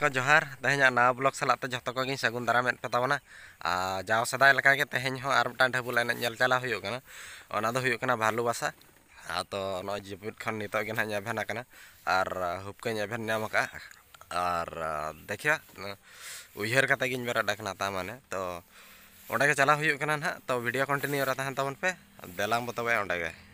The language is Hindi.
गाते को जोहार तेहना नवा ब्लॉग सलाते जो को सगुन दाराम पे तबना जाओ सदा लेके तेहन हो और मिटान ढाबुल एन चला होना भालू बासा तो नो जिपिट खन नित गे ना एभेन और हुपके एभेन नाम और देखिए उहर कते गिन ता माने तो ओंडे चला ना तो वीडियो कंटिन्यू तहन तबन पे देलाम तबे ओंडे